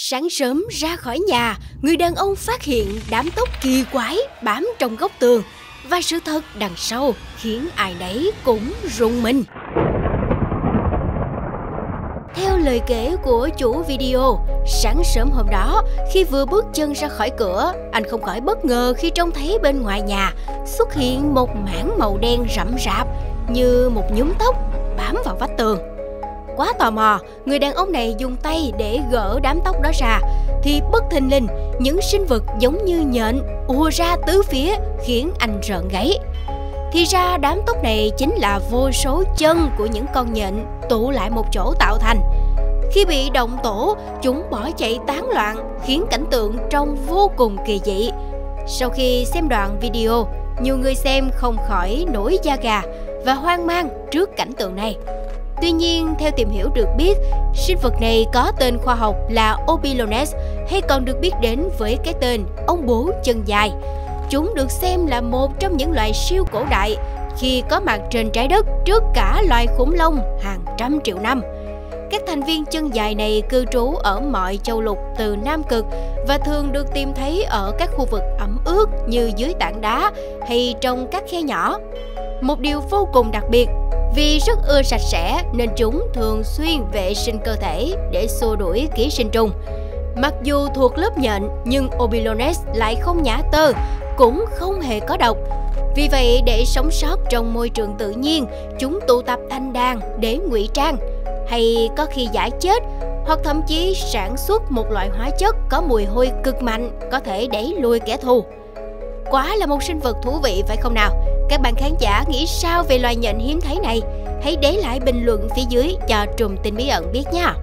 Sáng sớm ra khỏi nhà, người đàn ông phát hiện đám tóc kỳ quái bám trong góc tường và sự thật đằng sau khiến ai nấy cũng rùng mình. Theo lời kể của chủ video, sáng sớm hôm đó, khi vừa bước chân ra khỏi cửa, anh không khỏi bất ngờ khi trông thấy bên ngoài nhà xuất hiện một mảng màu đen rậm rạp như một nhúm tóc bám vào vách tường. Quá tò mò, người đàn ông này dùng tay để gỡ đám tóc đó ra thì bất thình lình những sinh vật giống như nhện ùa ra tứ phía khiến anh rợn gáy. Thì ra đám tóc này chính là vô số chân của những con nhện tụ lại một chỗ tạo thành. Khi bị động tổ, chúng bỏ chạy tán loạn khiến cảnh tượng trông vô cùng kỳ dị. Sau khi xem đoạn video, nhiều người xem không khỏi nổi da gà và hoang mang trước cảnh tượng này. Tuy nhiên, theo tìm hiểu được biết, sinh vật này có tên khoa học là Obilones hay còn được biết đến với cái tên ông bố chân dài. Chúng được xem là một trong những loài siêu cổ đại khi có mặt trên trái đất trước cả loài khủng long hàng trăm triệu năm. Các thành viên chân dài này cư trú ở mọi châu lục từ Nam Cực và thường được tìm thấy ở các khu vực ẩm ướt như dưới tảng đá hay trong các khe nhỏ. Một điều vô cùng đặc biệt vì rất ưa sạch sẽ nên chúng thường xuyên vệ sinh cơ thể để xua đuổi ký sinh trùng. Mặc dù thuộc lớp nhện nhưng Obilones lại không nhả tơ, cũng không hề có độc. Vì vậy để sống sót trong môi trường tự nhiên, chúng tụ tập thành đàn để ngụy trang hay có khi giải chết hoặc thậm chí sản xuất một loại hóa chất có mùi hôi cực mạnh có thể đẩy lùi kẻ thù. Quá là một sinh vật thú vị phải không nào? Các bạn khán giả nghĩ sao về loài nhện hiếm thấy này? Hãy để lại bình luận phía dưới cho Trùng Tin Bí ẩn biết nha!